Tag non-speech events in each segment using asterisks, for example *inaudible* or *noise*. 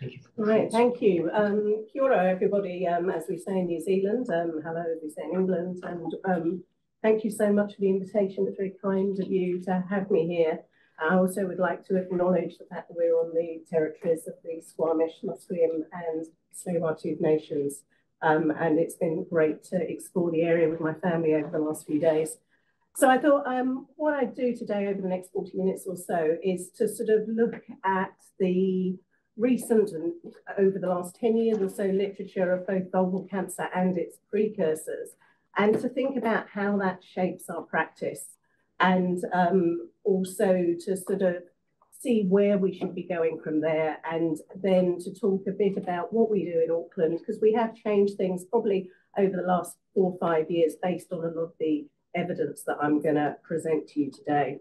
Thank you. Right, thank you. Um, kia ora, everybody, um, as we say in New Zealand, um, hello, as we say in England, and um, thank you so much for the invitation. It's very kind of you to have me here. I also would like to acknowledge the fact that we're on the territories of the Squamish, Musqueam and Tsleil-Waututh nations. Um, and it's been great to explore the area with my family over the last few days. So I thought um, what I'd do today over the next 40 minutes or so is to sort of look at the recent and over the last 10 years or so literature of both vulval cancer and its precursors, and to think about how that shapes our practice, and um, also to sort of see where we should be going from there, and then to talk a bit about what we do in Auckland, because we have changed things probably over the last four or five years based on a lot of the evidence that I'm going to present to you today.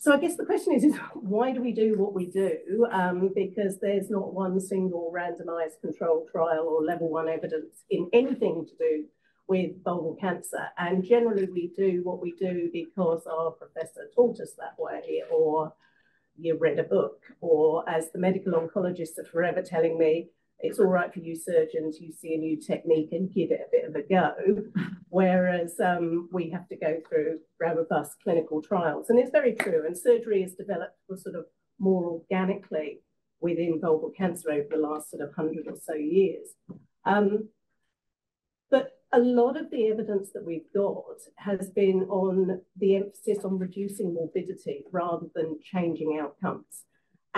So I guess the question is, is why do we do what we do? Um, because there's not one single randomized controlled trial or level one evidence in anything to do with vulval cancer. And generally we do what we do because our professor taught us that way, or you read a book, or as the medical oncologists are forever telling me, it's all right for you surgeons, you see a new technique and give it a bit of a go, whereas um, we have to go through robust clinical trials. And it's very true, and surgery has developed sort of more organically within vulval cancer over the last sort of 100 or so years. Um, but a lot of the evidence that we've got has been on the emphasis on reducing morbidity rather than changing outcomes.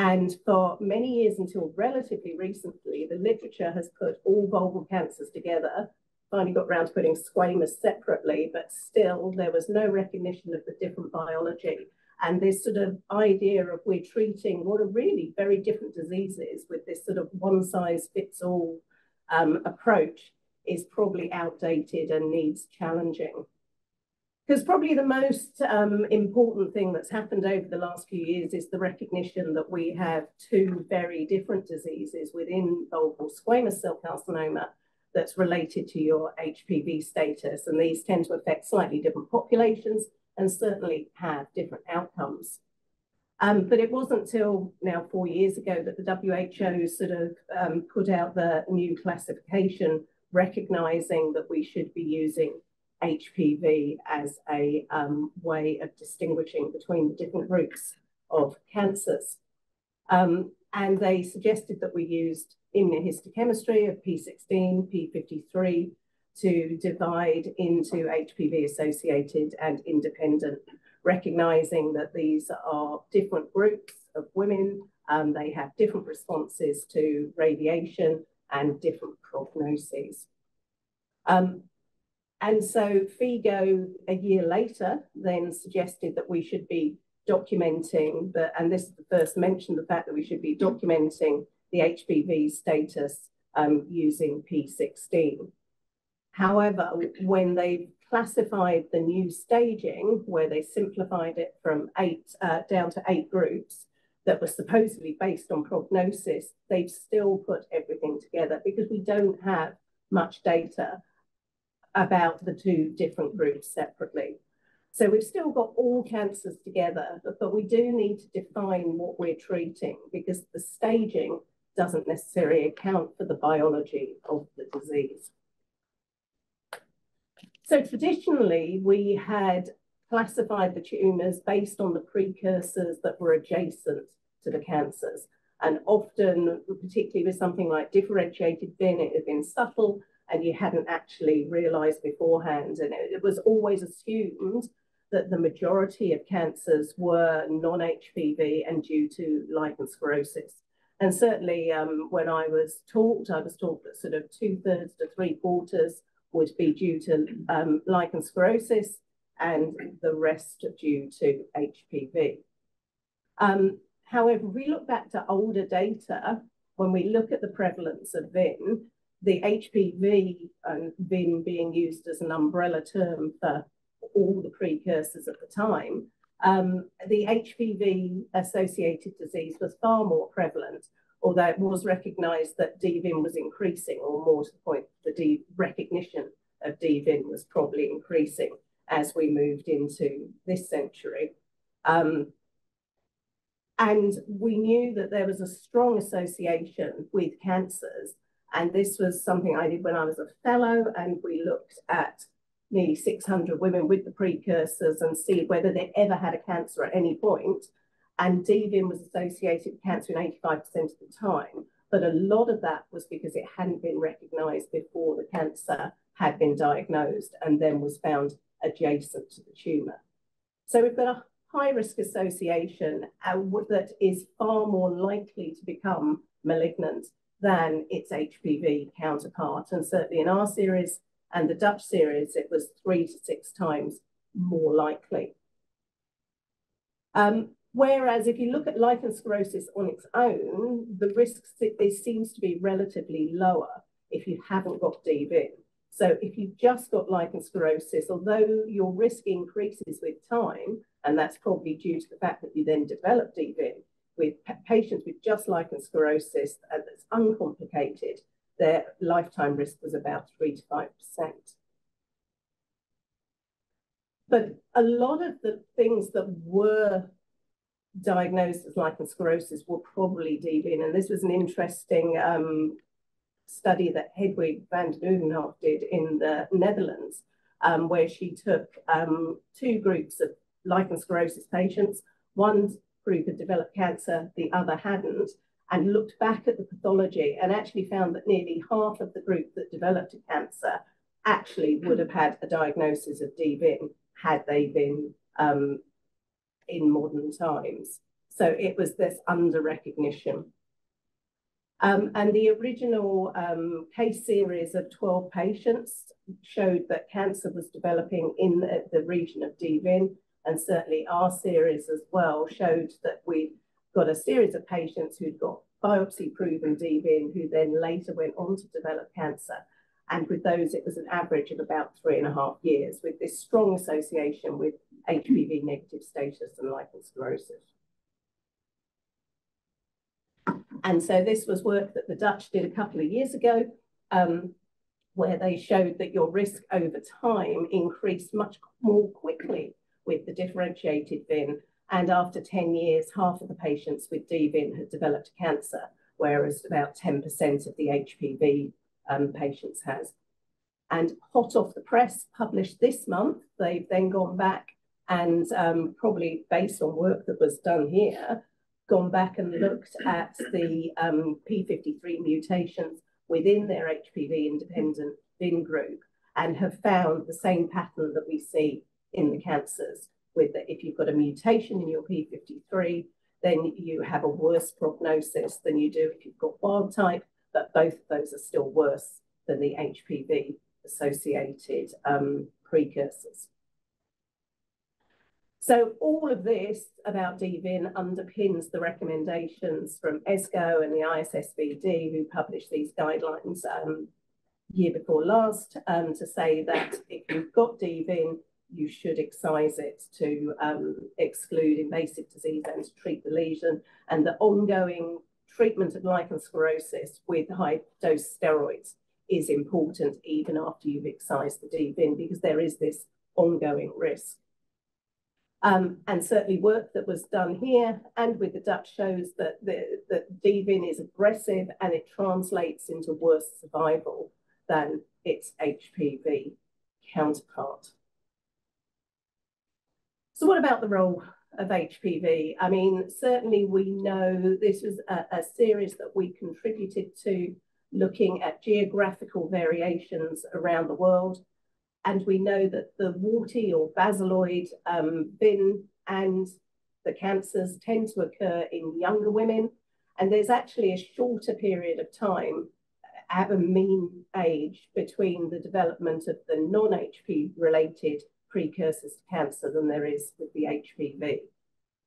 And for many years until relatively recently, the literature has put all vulval cancers together. Finally got round to putting squamous separately, but still there was no recognition of the different biology. And this sort of idea of we're treating what are really very different diseases with this sort of one size fits all um, approach is probably outdated and needs challenging. Because probably the most um, important thing that's happened over the last few years is the recognition that we have two very different diseases within vulval squamous cell carcinoma that's related to your HPV status. And these tend to affect slightly different populations and certainly have different outcomes. Um, but it wasn't until now four years ago that the WHO sort of um, put out the new classification recognizing that we should be using HPV as a um, way of distinguishing between the different groups of cancers. Um, and they suggested that we used immunohistochemistry of P16, P53 to divide into HPV associated and independent, recognizing that these are different groups of women. Um, they have different responses to radiation and different prognoses. Um, and so FIGO a year later then suggested that we should be documenting the, and this is the first mention, the fact that we should be documenting the HPV status um, using P16. However, when they classified the new staging, where they simplified it from eight uh, down to eight groups that were supposedly based on prognosis, they've still put everything together because we don't have much data about the two different groups separately. So we've still got all cancers together, but, but we do need to define what we're treating because the staging doesn't necessarily account for the biology of the disease. So traditionally, we had classified the tumours based on the precursors that were adjacent to the cancers. And often, particularly with something like differentiated VIN, it had been subtle and you hadn't actually realized beforehand. And it, it was always assumed that the majority of cancers were non-HPV and due to lichen sclerosus. And certainly um, when I was taught, I was taught that sort of two thirds to three quarters would be due to um, lichen sclerosus and the rest due to HPV. Um, however, we look back to older data, when we look at the prevalence of VIN, the HPV and VIN being used as an umbrella term for all the precursors at the time, um, the HPV associated disease was far more prevalent, although it was recognised that DVIN was increasing, or more to the point, the D recognition of DVIN was probably increasing as we moved into this century. Um, And we knew that there was a strong association with cancers. And this was something I did when I was a fellow, and we looked at nearly 600 women with the precursors and see whether they ever had a cancer at any point. And DVIN was associated with cancer in 85% of the time. But a lot of that was because it hadn't been recognized before the cancer had been diagnosed and then was found adjacent to the tumor. So we've got a high risk association uh, that is far more likely to become malignant than its HPV counterpart. And certainly in our series and the Dutch series, it was three to six times more likely. Um, whereas if you look at lichen sclerosus on its own, the risk seems to be relatively lower if you haven't got DVIN. So if you've just got lichen sclerosus, although your risk increases with time, and that's probably due to the fact that you then develop DVIN, with patients with just lichen sclerosus uh, that's uncomplicated, their lifetime risk was about 3 to 5%. But a lot of the things that were diagnosed as lichen sclerosus were probably DVIN, and this was an interesting um, study that Hedwig van de Nieuwenhof did in the Netherlands, um, where she took um, two groups of lichen sclerosus patients. One group had developed cancer, the other hadn't, and looked back at the pathology and actually found that nearly half of the group that developed a cancer actually would have had a diagnosis of DVIN had they been um, in modern times. So it was this under recognition. Um, and the original um, case series of 12 patients showed that cancer was developing in the, the region of DVIN, and certainly our series as well showed that we got a series of patients who'd got biopsy proven DVIN who then later went on to develop cancer. And with those, it was an average of about three and a half years with this strong association with HPV negative status and lichen sclerosus. And so this was work that the Dutch did a couple of years ago, um, where they showed that your risk over time increased much more quickly with the differentiated VIN. And after 10 years, half of the patients with DVIN had developed cancer, whereas about 10% of the HPV um, patients has. And hot off the press, published this month, they've then gone back and um, probably based on work that was done here, gone back and looked at the um, P53 mutations within their HPV independent VIN group and have found the same pattern that we see in the cancers with that if you've got a mutation in your P53, then you have a worse prognosis than you do if you've got wild type, but both of those are still worse than the HPV associated um, precursors. So all of this about DVIN underpins the recommendations from ESGO and the ISSVD who published these guidelines um, year before last um, to say that if you've got DVIN, you should excise it to um, exclude invasive disease and to treat the lesion and the ongoing treatment of lichen sclerosus with high dose steroids is important even after you've excised the DVIN because there is this ongoing risk. Um, and certainly work that was done here and with the Dutch shows that the that DVIN is aggressive and it translates into worse survival than its HPV counterpart. So what about the role of HPV? I mean, certainly we know this was a, a series that we contributed to looking at geographical variations around the world and we know that the warty or basaloid um, VIN and the cancers tend to occur in younger women. And there's actually a shorter period of time at a mean age between the development of the non-HP related precursors to cancer than there is with the HPV.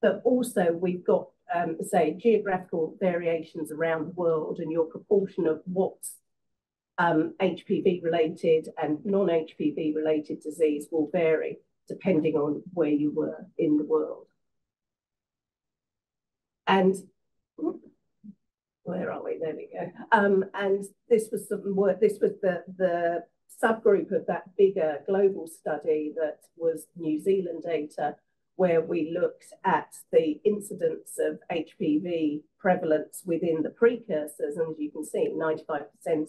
But also we've got, um, say, geographical variations around the world and your proportion of what's um, HPV related and non-HPV related disease will vary depending on where you were in the world. And where are we? There we go. Um, and this was some work, this was the, the subgroup of that bigger global study that was New Zealand data where we looked at the incidence of HPV prevalence within the precursors. And as you can see, 95%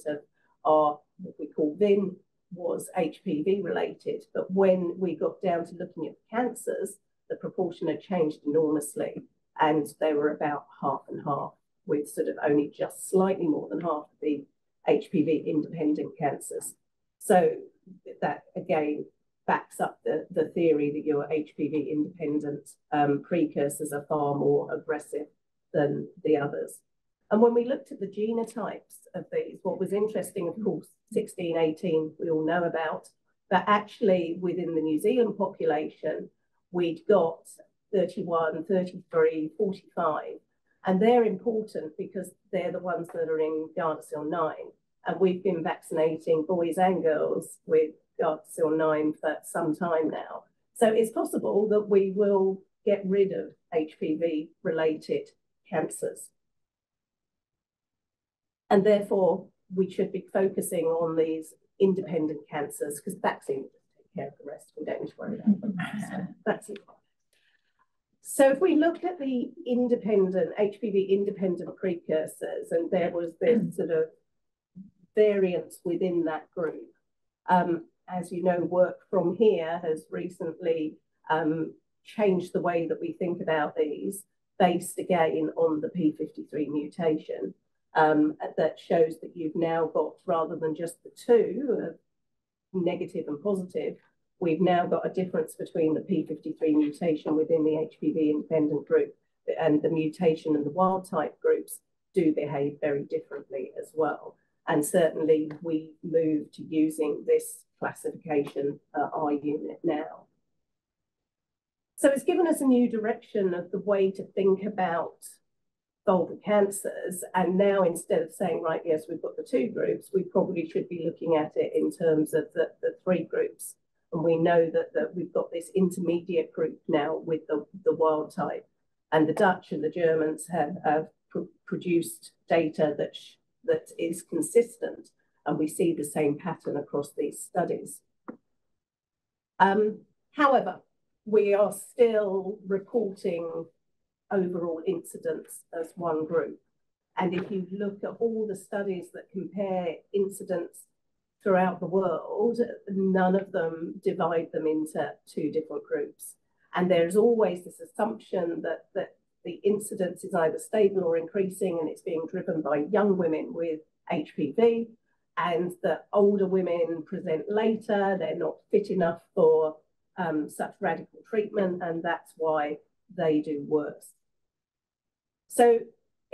of our, what we call VIN, was HPV related. But when we got down to looking at cancers, the proportion had changed enormously. And they were about half and half, with sort of only just slightly more than half of the HPV independent cancers. So that again backs up the, the theory that your HPV independent um, precursors are far more aggressive than the others. And when we looked at the genotypes of these, what was interesting, of course, 16, 18, we all know about, but actually within the New Zealand population, we'd got 31, 33, 45, and they're important because they're the ones that are in Gardasil 9. And we've been vaccinating boys and girls with Gardasil 9 for some time now. So it's possible that we will get rid of HPV related cancers. And therefore, we should be focusing on these independent cancers because vaccines take care of the rest. We don't need to worry about them. So that's it. So if we look at the independent, HPV independent precursors, and there was this mm. sort of variance within that group, um, as you know, work from here has recently um, changed the way that we think about these, based again on the P53 mutation, um, that shows that you've now got, rather than just the two, uh, negative and positive, we've now got a difference between the P53 mutation within the HPV independent group and the mutation and the wild type groups do behave very differently as well. And certainly we move to using this classification uh, R unit now. So it's given us a new direction of the way to think about vulvar cancers. And now instead of saying, right, yes, we've got the two groups, we probably should be looking at it in terms of the, the three groups. And we know that, that we've got this intermediate group now with the, the wild type. And the Dutch and the Germans have, have pr produced data that, that is consistent. And we see the same pattern across these studies. Um, however, we are still reporting overall incidence as one group. And if you look at all the studies that compare incidence throughout the world, none of them divide them into two different groups. And there's always this assumption that, that the incidence is either stable or increasing, and it's being driven by young women with HPV, and that older women present later, they're not fit enough for um, such radical treatment, and that's why they do worse. So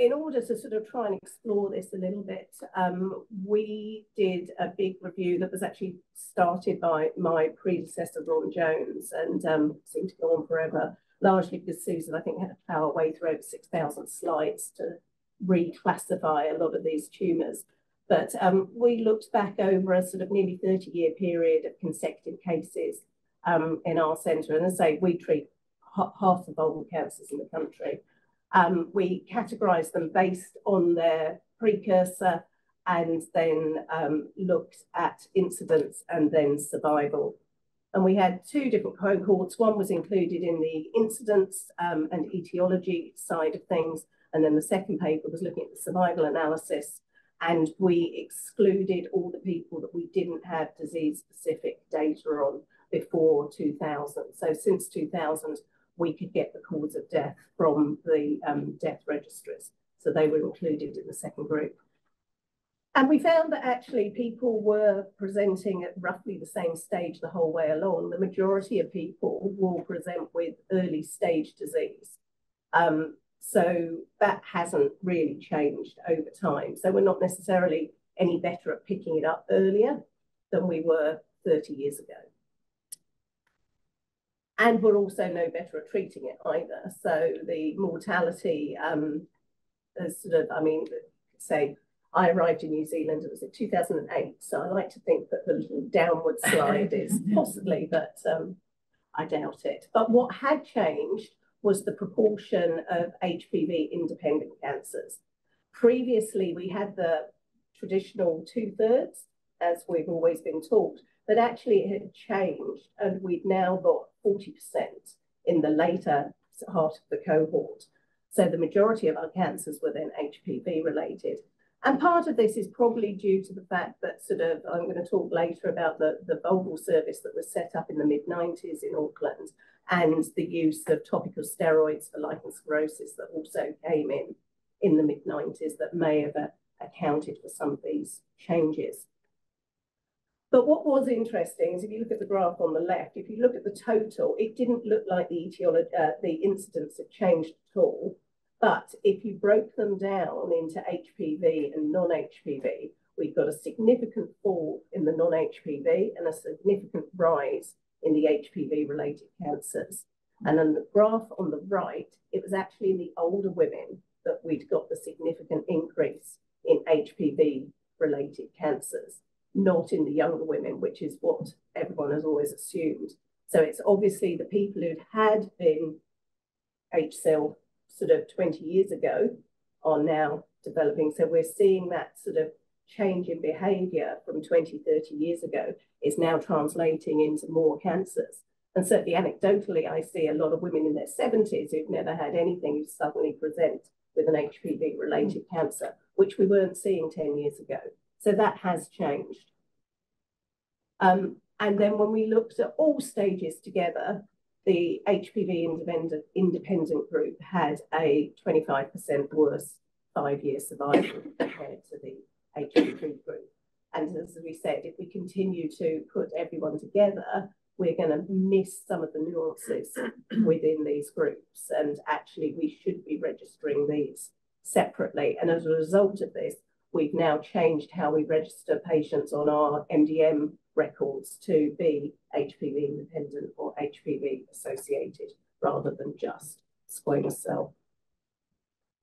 in order to sort of try and explore this a little bit, um, we did a big review that was actually started by my predecessor, Ron Jones, and um, seemed to go on forever, largely because Susan, I think, had to plough her way through over 6,000 slides to reclassify a lot of these tumours. But um, we looked back over a sort of nearly 30 year period of consecutive cases um, in our centre. And as I say, we treat half the vulval cancers in the country. Um, we categorised them based on their precursor and then um, looked at incidence and then survival. And we had two different cohorts. One was included in the incidence um, and etiology side of things. And then the second paper was looking at the survival analysis. And we excluded all the people that we didn't have disease specific data on before 2000. So since 2000, we could get the cause of death from the um, death registries. So they were included in the second group. And we found that actually people were presenting at roughly the same stage the whole way along. The majority of people will present with early stage disease. Um, so that hasn't really changed over time. So we're not necessarily any better at picking it up earlier than we were 30 years ago and we're also no better at treating it either. So the mortality um, is sort of, I mean, say I arrived in New Zealand, it was in 2008. So I like to think that the little downward slide is *laughs* possibly, but um, I doubt it. But what had changed was the proportion of HPV independent cancers. Previously, we had the traditional two thirds, as we've always been taught, but actually it had changed and we've now got 40% in the later part of the cohort. So the majority of our cancers were then HPV related. And part of this is probably due to the fact that sort of, I'm going to talk later about the, the vulval service that was set up in the mid 90s in Auckland and the use of topical steroids for lichen sclerosus that also came in in the mid 90s that may have accounted for some of these changes. But what was interesting is if you look at the graph on the left, if you look at the total, it didn't look like the etiology, uh, the incidence had changed at all. But if you broke them down into HPV and non-HPV, we've got a significant fall in the non-HPV and a significant rise in the HPV-related cancers. And on the graph on the right, it was actually the older women that we'd got the significant increase in HPV-related cancers not in the younger women, which is what everyone has always assumed. So it's obviously the people who'd had been HSIL sort of 20 years ago are now developing. So we're seeing that sort of change in behavior from 20, 30 years ago is now translating into more cancers. And certainly anecdotally, I see a lot of women in their 70s who've never had anything who suddenly present with an HPV related cancer, which we weren't seeing 10 years ago. So that has changed. Um, and then when we looked at all stages together, the HPV independent, independent group had a 25% worse five-year survival compared to the HPV group. And as we said, if we continue to put everyone together, we're going to miss some of the nuances within these groups. And actually, we should be registering these separately. And as a result of this, we've now changed how we register patients on our MDM records to be HPV independent or HPV associated rather than just squamous cell.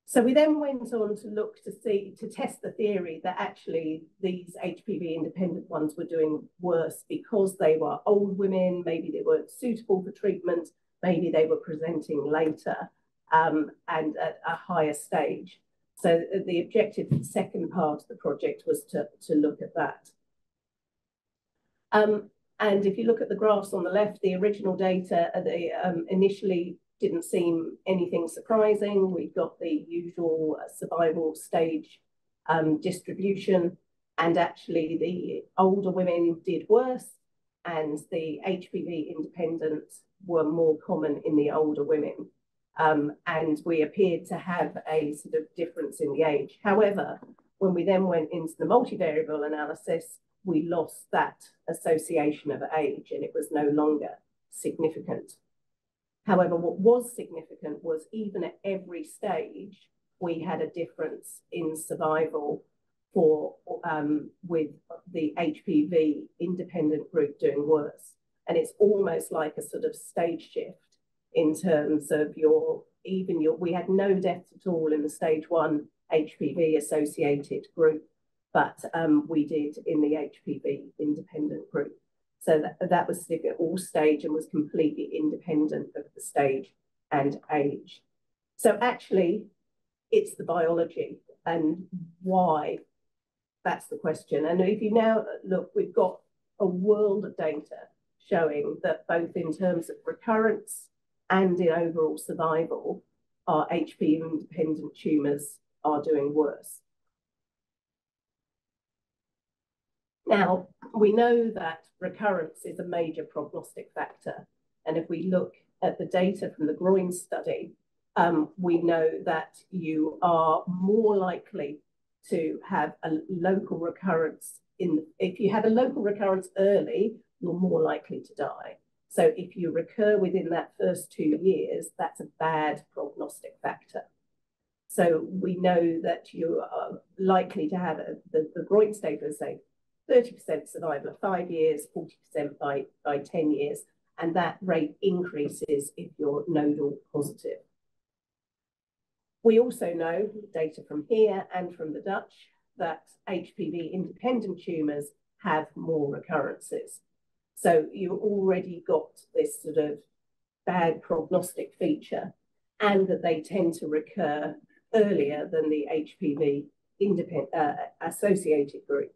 So we then went on to look to see, to test the theory that actually these HPV independent ones were doing worse because they were old women, maybe they weren't suitable for treatment, maybe they were presenting later um, and at a higher stage. So the objective the second part of the project was to, to look at that. Um, and if you look at the graphs on the left, the original data uh, they um, initially didn't seem anything surprising. We've got the usual uh, survival stage um, distribution, and actually the older women did worse, and the HPV independents were more common in the older women. Um, and we appeared to have a sort of difference in the age. However, when we then went into the multivariable analysis, we lost that association of age and it was no longer significant. However, what was significant was even at every stage, we had a difference in survival for um, with the HPV independent group doing worse. And it's almost like a sort of stage shift in terms of your even your we had no deaths at all in the stage one HPV associated group, but um, we did in the HPV independent group. So that, that was at all stage and was completely independent of the stage and age. So actually, it's the biology and why that's the question. And if you now look, we've got a world of data showing that both in terms of recurrence and in overall survival, our HPV-independent tumours are doing worse. Now, we know that recurrence is a major prognostic factor. And if we look at the data from the groin study, um, we know that you are more likely to have a local recurrence in, if you have a local recurrence early, you're more likely to die. So if you recur within that first two years, that's a bad prognostic factor. So we know that you are likely to have a, the, the groin stage, say 30% survival at five years, 40% by, by 10 years, and that rate increases if you're nodal positive. We also know data from here and from the Dutch that HPV independent tumours have more recurrences. So you already got this sort of bad prognostic feature and that they tend to recur earlier than the HPV independent uh, associated group.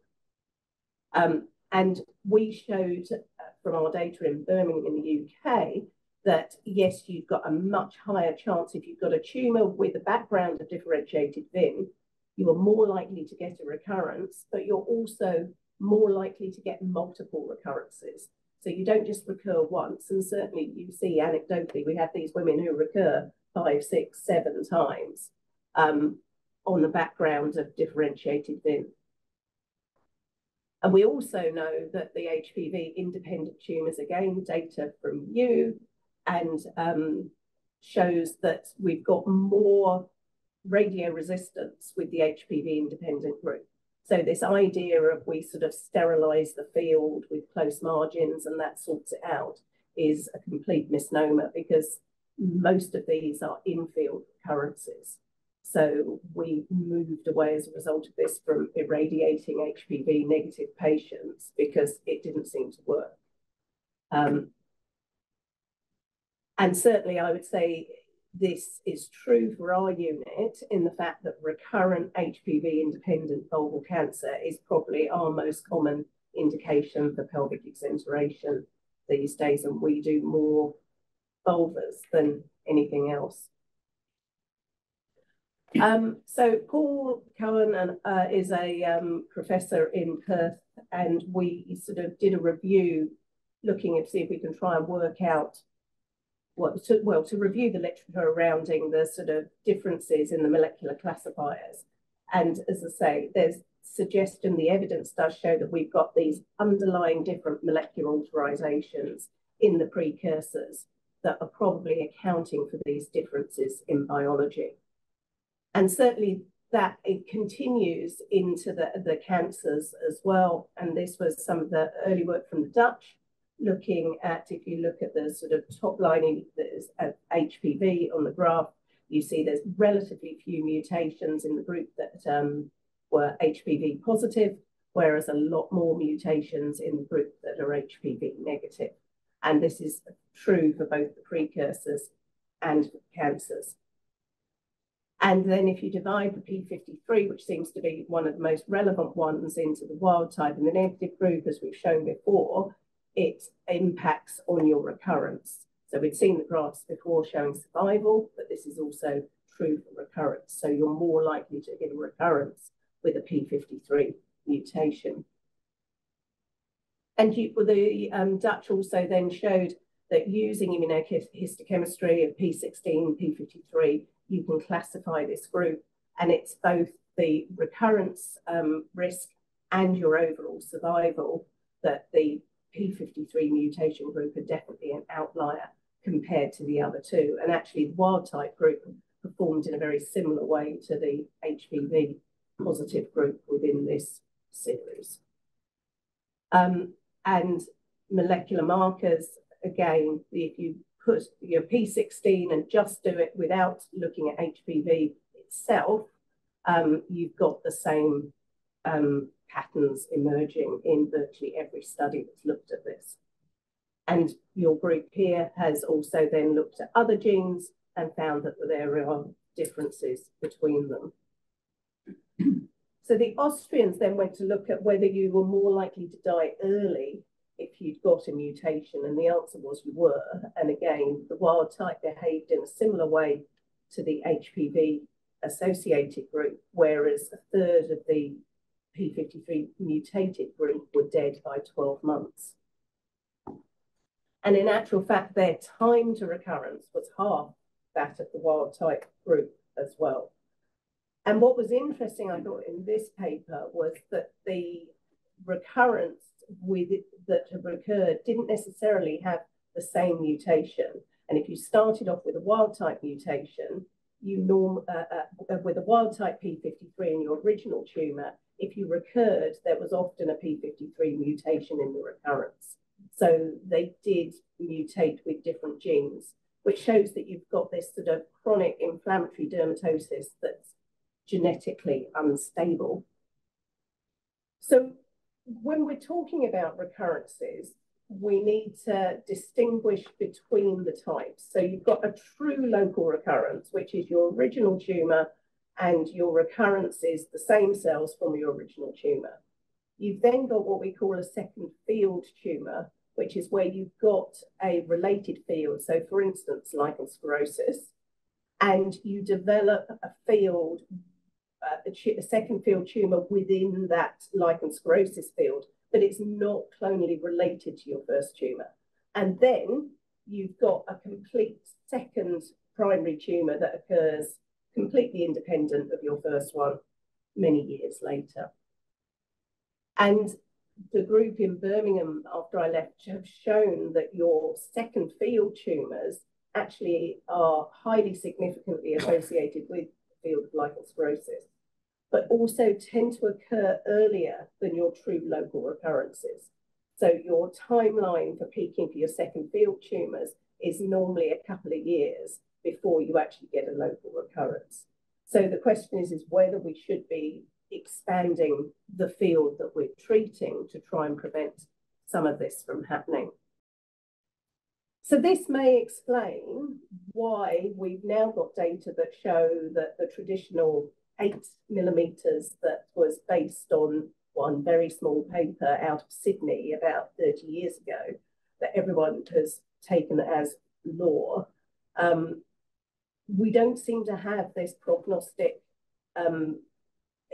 Um, and we showed uh, from our data in Birmingham in the UK that yes, you've got a much higher chance if you've got a tumour with a background of differentiated VIN, you are more likely to get a recurrence, but you're also more likely to get multiple recurrences. So you don't just recur once, and certainly you see anecdotally, we have these women who recur five, six, seven times um, on the background of differentiated VIN. And we also know that the HPV independent tumours, again, data from you, and um, shows that we've got more radio resistance with the HPV independent group. So this idea of we sort of sterilize the field with close margins and that sorts it out is a complete misnomer because most of these are in-field occurrences. So we moved away as a result of this from irradiating HPV negative patients because it didn't seem to work. Um, and certainly I would say this is true for our unit in the fact that recurrent HPV independent vulval cancer is probably our most common indication for pelvic exenteration these days, and we do more vulvas than anything else. Um, so Paul Cohen uh, is a um, professor in Perth, and we sort of did a review looking at see if we can try and work out well to, well, to review the literature surrounding the sort of differences in the molecular classifiers. And as I say, there's suggestion, the evidence does show that we've got these underlying different molecular authorizations in the precursors that are probably accounting for these differences in biology. And certainly that it continues into the, the cancers as well. And this was some of the early work from the Dutch, looking at, if you look at the sort of top line of HPV on the graph, you see there's relatively few mutations in the group that um, were HPV positive, whereas a lot more mutations in the group that are HPV negative. And this is true for both the precursors and cancers. And then if you divide the P53, which seems to be one of the most relevant ones, into the wild type and the negative group, as we've shown before, it impacts on your recurrence. So we'd seen the graphs before showing survival, but this is also true for recurrence. So you're more likely to get a recurrence with a P53 mutation. And you, the um, Dutch also then showed that using immunohistochemistry of P16, P53, you can classify this group and it's both the recurrence um, risk and your overall survival that the P53 mutation group are definitely an outlier compared to the other two. And actually the wild type group performed in a very similar way to the HPV positive group within this series. Um, and molecular markers, again, if you put your P16 and just do it without looking at HPV itself, um, you've got the same um, patterns emerging in virtually every study that's looked at this. And your group here has also then looked at other genes and found that there are differences between them. so the Austrians then went to look at whether you were more likely to die early if you'd got a mutation, and the answer was you were. And again, the wild type behaved in a similar way to the HPV associated group, whereas a third of the P53 mutated group were dead by 12 months. And in actual fact, their time to recurrence was half that of the wild type group as well. And what was interesting, I thought, in this paper was that the recurrence with it, that have occurred didn't necessarily have the same mutation. And if you started off with a wild type mutation, you norm uh, uh, with a wild type P53 in your original tumor, if you recurred, there was often a P53 mutation in the recurrence. So they did mutate with different genes, which shows that you've got this sort of chronic inflammatory dermatosis that's genetically unstable. So when we're talking about recurrences, we need to distinguish between the types. So you've got a true local recurrence, which is your original tumour and your recurrence is the same cells from your original tumour. You've then got what we call a second field tumour, which is where you've got a related field. So for instance, lichen sclerosus, and you develop a field, uh, a, a second field tumour within that lichen sclerosus field, but it's not clonally related to your first tumour. And then you've got a complete second primary tumour that occurs completely independent of your first one many years later. And the group in Birmingham after I left have shown that your second field tumours actually are highly significantly associated with the field of lichen sclerosus, but also tend to occur earlier than your true local recurrences. So your timeline for peaking for your second field tumours is normally a couple of years before you actually get a local recurrence. So the question is, is whether we should be expanding the field that we're treating to try and prevent some of this from happening. So this may explain why we've now got data that show that the traditional eight millimeters that was based on one very small paper out of Sydney about 30 years ago that everyone has taken as law, um, we don't seem to have this prognostic um,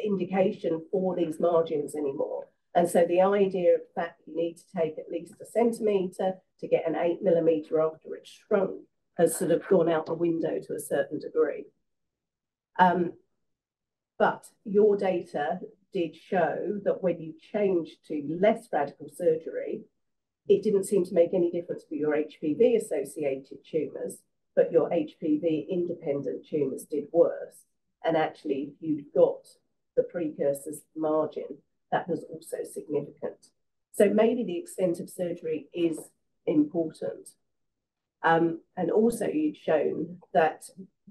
indication for these margins anymore. And so the idea of that you need to take at least a centimetre to get an eight millimetre after it's shrunk has sort of gone out the window to a certain degree. Um, but your data did show that when you changed to less radical surgery, it didn't seem to make any difference for your HPV associated tumours, but your HPV independent tumours did worse. And actually, you'd got the precursors margin, that was also significant. So maybe the extent of surgery is important. Um, and also you'd shown that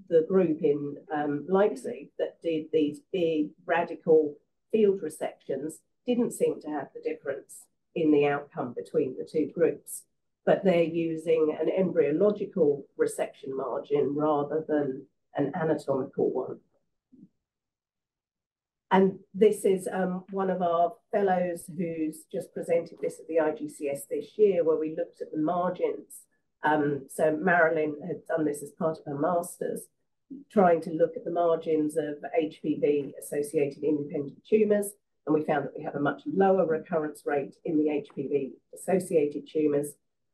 the group in um, Leipzig that did these big radical field resections didn't seem to have the difference in the outcome between the two groups, but they're using an embryological resection margin rather than an anatomical one. And this is um, one of our fellows who's just presented this at the IGCS this year, where we looked at the margins. Um, so Marilyn had done this as part of her master's, trying to look at the margins of HPV associated independent tumours. And we found that we have a much lower recurrence rate in the HPV associated tumours.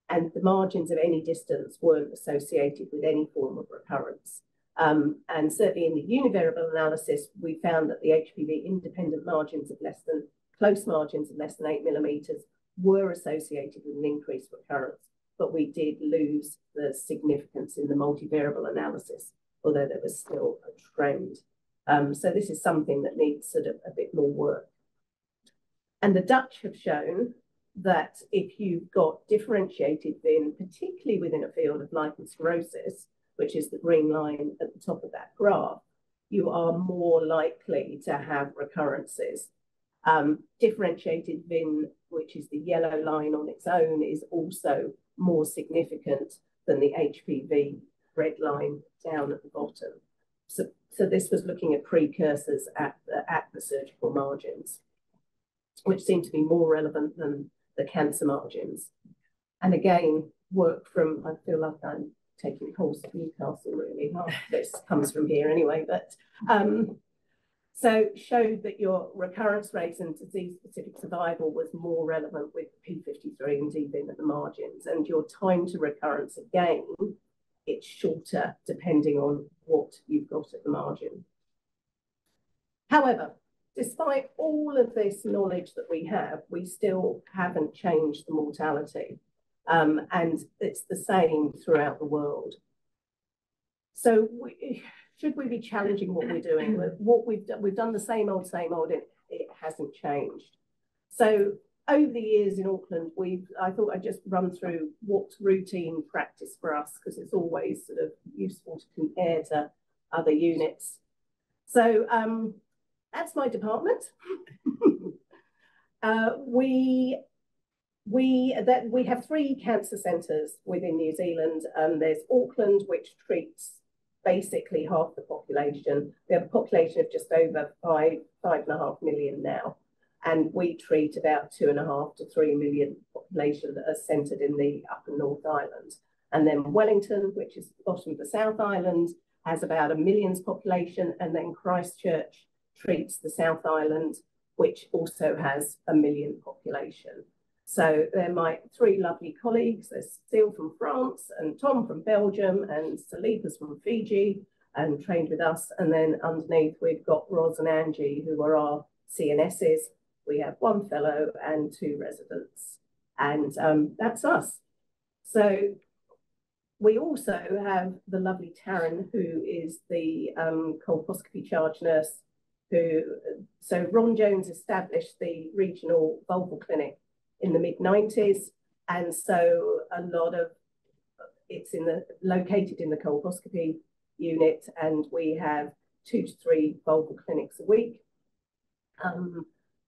And the margins of any distance weren't associated with any form of recurrence. Um, and certainly in the univariable analysis, we found that the HPV independent margins of less than, close margins of less than eight millimeters were associated with an increased recurrence, but we did lose the significance in the multivariable analysis, although there was still a trend. Um, so this is something that needs sort of a bit more work. And the Dutch have shown that if you've got differentiated VIN, particularly within a field of lichen sclerosus, which is the green line at the top of that graph, you are more likely to have recurrences. Um, differentiated VIN, which is the yellow line on its own, is also more significant than the HPV red line down at the bottom. So, so this was looking at precursors at the, at the surgical margins, which seem to be more relevant than the cancer margins. And again, work from, I feel like I'm taking calls at Newcastle really. Half this comes from here anyway, but um, so showed that your recurrence rates and disease-specific survival was more relevant with P53 and DVIN at the margins, and your time to recurrence again, it's shorter depending on what you've got at the margin. However, despite all of this knowledge that we have, we still haven't changed the mortality. Um, and it's the same throughout the world. So we, should we be challenging what we're doing? *clears throat* What we've done, we've done the same old, same old, it, it hasn't changed. So over the years in Auckland, we've, I thought I'd just run through what's routine practice for us because it's always sort of useful to compare to other units. So um, that's my department. *laughs* uh, we we that we have three cancer centres within New Zealand. Um, there's Auckland, which treats basically half the population. We have a population of just over five five and a half million now, and we treat about two and a half to three million population that are centred in the Upper North Island. And then Wellington, which is the bottom of the South Island, has about a million's population, and then Christchurch treats the South Island, which also has a million population. So they're my three lovely colleagues. There's Cecile from France and Tom from Belgium and Salipa's from Fiji and trained with us. And then underneath we've got Ros and Angie, who are our CNSs. We have one fellow and two residents. And um, that's us. So we also have the lovely Taryn, who is the um, colposcopy charge nurse. Who so Ron Jones established the regional vulval clinic in the mid 90s, and so a lot of it's in the located in the colposcopy unit, and we have two to three vulval clinics a week. Um,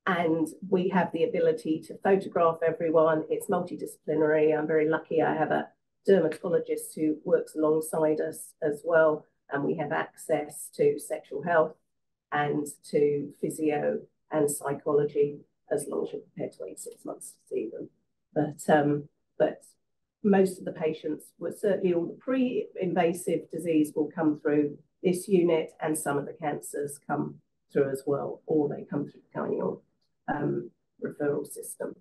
and we have the ability to photograph everyone. It's multidisciplinary. I'm very lucky. I have a dermatologist who works alongside us as well, and we have access to sexual health and to physio and psychology as long as you're prepared to wait six months to see them. But um, but most of the patients were certainly all the pre-invasive disease will come through this unit, and some of the cancers come through as well, or they come through the gynae um, referral system.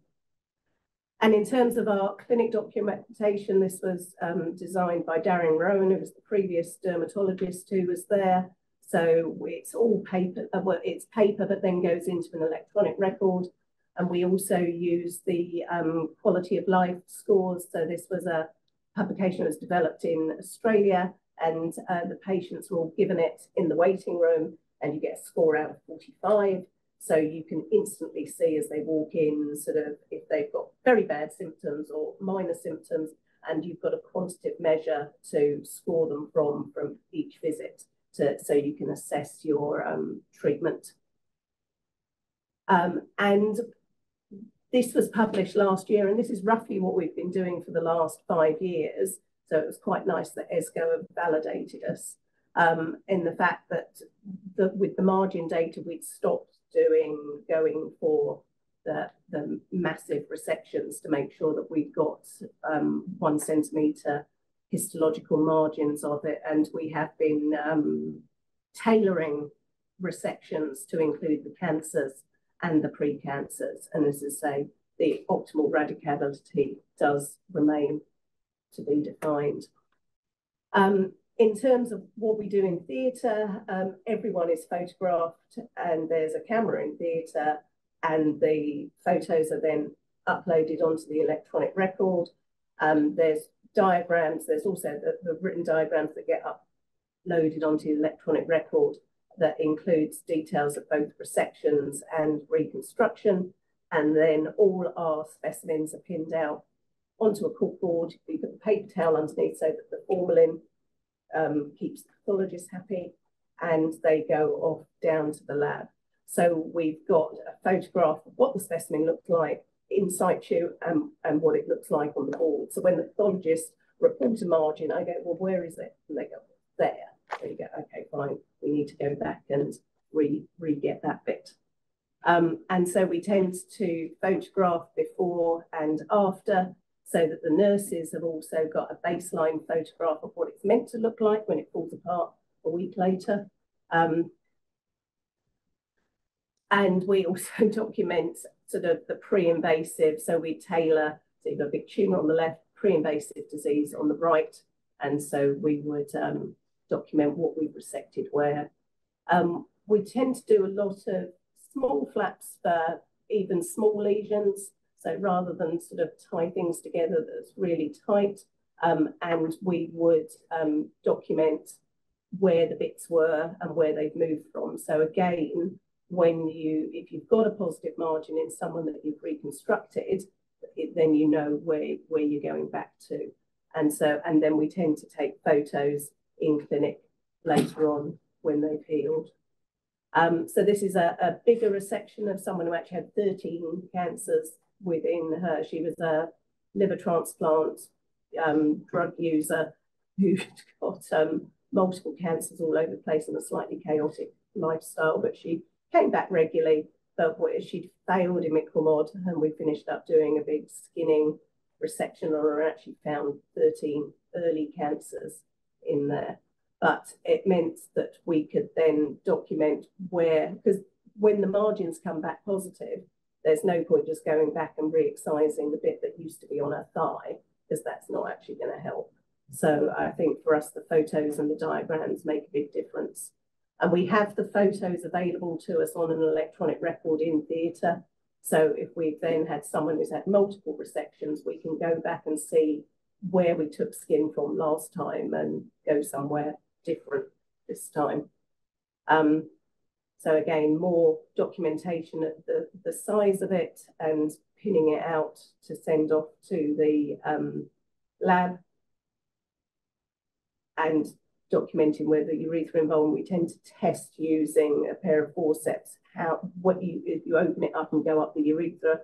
And in terms of our clinic documentation, this was um, designed by Darren Rowan, who was the previous dermatologist who was there. So it's all paper, uh, well, it's paper, but then goes into an electronic record. And we also use the um, quality of life scores. So this was a publication that was developed in Australia and uh, the patients were given it in the waiting room and you get a score out of 45. So you can instantly see as they walk in, sort of if they've got very bad symptoms or minor symptoms, and you've got a quantitative measure to score them from from each visit, to, so you can assess your um, treatment. Um, and this was published last year, and this is roughly what we've been doing for the last five years. So it was quite nice that ESGO validated us um, in the fact that the, with the margin data, we'd stopped doing going for the, the massive resections to make sure that we've got um, one centimetre histological margins of it. And we have been um, tailoring resections to include the cancers and the precancers. And as I say, the optimal radicality does remain to be defined. Um, in terms of what we do in theatre, um, everyone is photographed and there's a camera in theatre and the photos are then uploaded onto the electronic record. Um, there's diagrams, there's also the, the, written diagrams that get uploaded onto the electronic record that includes details of both resections and reconstruction. And then all our specimens are pinned out onto a corkboard. We put the paper towel underneath so that the formalin um, keeps the pathologist happy, and they go off down to the lab. So we've got a photograph of what the specimen looked like in situ and, and what it looks like on the board. So when the pathologist reports a margin, I go, well, where is it? And they go, there. There you go, okay, fine. We need to go back and re, re get that bit. Um, and so we tend to photograph before and after so that the nurses have also got a baseline photograph of what it's meant to look like when it falls apart a week later. Um, and we also *laughs* document sort of the pre-invasive, so we tailor, so you've got a big tumour on the left, pre-invasive disease on the right, and so we would um, document what we've resected where. Um, we tend to do a lot of small flaps for even small lesions, so rather than sort of tie things together that's really tight, um, and we would um, document where the bits were and where they've moved from. So again, when you, if you've got a positive margin in someone that you've reconstructed, it, then you know where, where you're going back to. And so, and then we tend to take photos in clinic later on when they've healed. Um, so this is a, a bigger resection of someone who actually had 13 cancers within her. She was a liver transplant um, drug user who'd *laughs* got um, multiple cancers all over the place and a slightly chaotic lifestyle, but she came back regularly but she'd failed imiquimod and we finished up doing a big skinning resection on her and actually found 13 early cancers in there. But it meant that we could then document where, because when the margins come back positive, there's no point just going back and re-excising the bit that used to be on her thigh, because that's not actually going to help. So I think for us, the photos and the diagrams make a big difference. And we have the photos available to us on an electronic record in theatre. So if we've then had someone who's had multiple resections, we can go back and see where we took skin from last time and go somewhere different this time. Um, so again, more documentation of the, the size of it and pinning it out to send off to the um, lab and documenting whether the urethra involvement. We tend to test using a pair of forceps. How what you if you open it up and go up the urethra,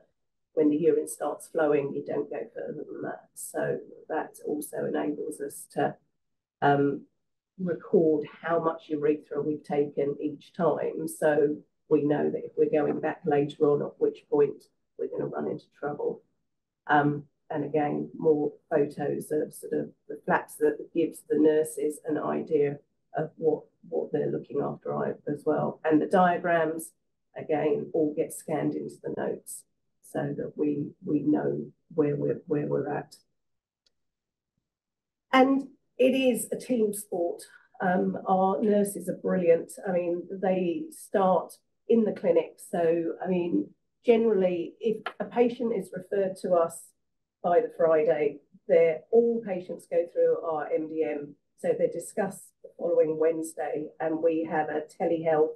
when the urine starts flowing, you don't go further than that. So that also enables us to um, record how much urethra we've taken each time. So we know that if we're going back later on, at which point we're going to run into trouble. Um, and again, more photos of sort of the flaps that gives the nurses an idea of what, what they're looking after as well. And the diagrams, again, all get scanned into the notes so that we, we know where we're, where we're at. And it is a team sport. Um, our nurses are brilliant. I mean, they start in the clinic. So, I mean, generally, if a patient is referred to us by the Friday. They're, all patients go through our MDM, so they're discussed the following Wednesday, and we have a telehealth,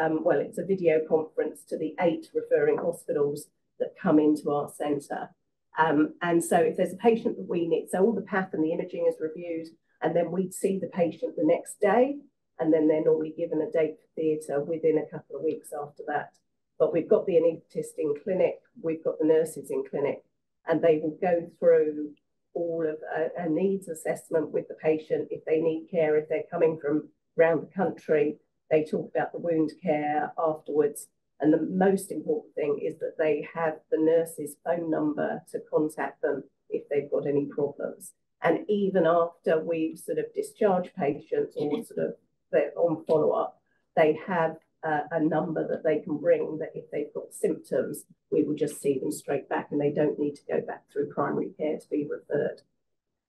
um, well, it's a video conference to the eight referring hospitals that come into our centre. Um, and so if there's a patient that we need, so all the path and the imaging is reviewed, and then we'd see the patient the next day, and then they're normally given a date for theatre within a couple of weeks after that. But we've got the anaesthetist in clinic, we've got the nurses in clinic, and they will go through all of a, a, needs assessment with the patient if they need care, if they're coming from around the country. They talk about the wound care afterwards. And the most important thing is that they have the nurse's phone number to contact them if they've got any problems. And even after we've sort of discharged patients or mm-hmm. sort of they're on follow up, they have uh, a number that they can bring that if they've got symptoms, we will just see them straight back and they don't need to go back through primary care to be referred.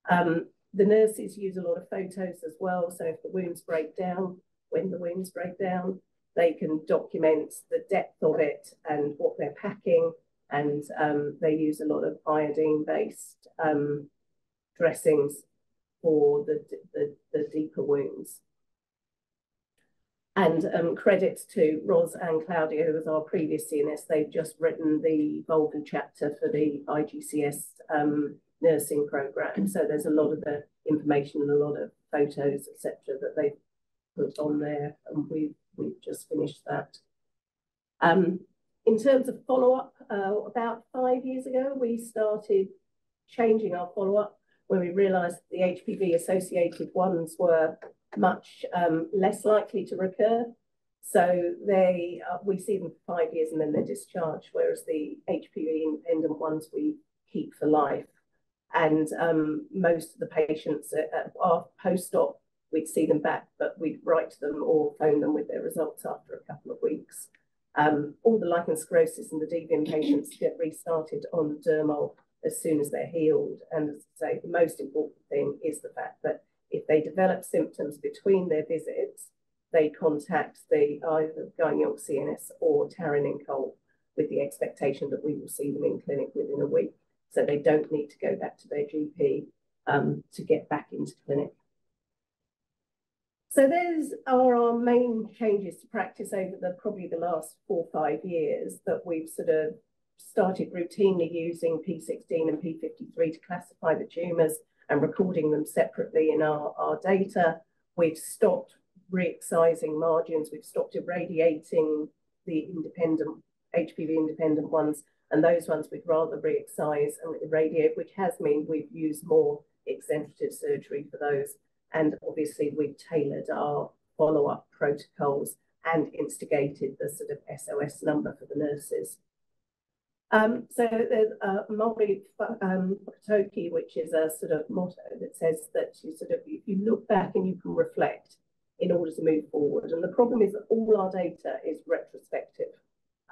Um, the nurses use a lot of photos as well. So if the wounds break down, when the wounds break down, they can document the depth of it and what they're packing. And um, they use a lot of iodine-based um, dressings for the, the, the deeper wounds. And um, credit to Ros and Claudia, who was our previous CNS, they've just written the vulval chapter for the IGCS um, nursing program. So there's a lot of the information and a lot of photos, etc., that they've put on there, and we've we've just finished that. Um, in terms of follow-up, uh, about five years ago, we started changing our follow-up when we realised the HPV-associated ones were much um, less likely to recur. So they, uh, we see them for five years and then they're discharged, whereas the HPV independent ones we keep for life. And um, most of the patients at our post-op, we'd see them back, but we'd write to them or phone them with their results after a couple of weeks. Um, all the lichen sclerosus and the dVIN patients get restarted on dermol as soon as they're healed. And as I say, the most important thing is the fact that if they develop symptoms between their visits, they contact the either Gynecologic CNS or Taryn with the expectation that we will see them in clinic within a week. So they don't need to go back to their GP um, to get back into clinic. So those are our main changes to practice over the probably the last four or five years that we've sort of started routinely using P16 and P53 to classify the tumours and recording them separately in our, our data. We've stopped re-excising margins, we've stopped irradiating the independent, HPV independent ones, and those ones we'd rather re-excise and irradiate, which has meant we've used more extensive surgery for those. And obviously we've tailored our follow-up protocols and instigated the sort of SOS number for the nurses. Um, so there's a Maori um, which is a sort of motto that says that you sort of if you look back and you can reflect in order to move forward. And the problem is that all our data is retrospective.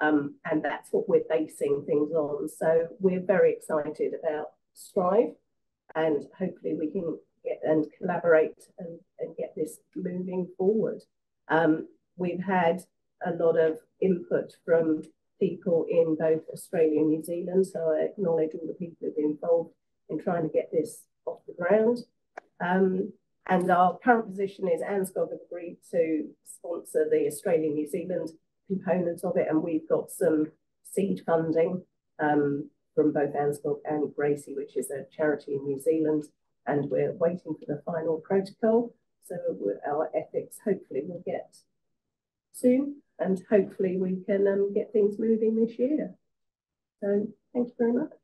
Um, and that's what we're basing things on. So we're very excited about Strive and hopefully we can get and collaborate and, and get this moving forward. Um, we've had a lot of input from people in both Australia and New Zealand, so I acknowledge all the people who've been involved in trying to get this off the ground. Um, and our current position is ANZGOG have agreed to sponsor the Australia New Zealand component of it, and we've got some seed funding um, from both ANZGOG and Gracie, which is a charity in New Zealand, and we're waiting for the final protocol. So our ethics hopefully will get soon, and hopefully we can um, get things moving this year. So thank you very much.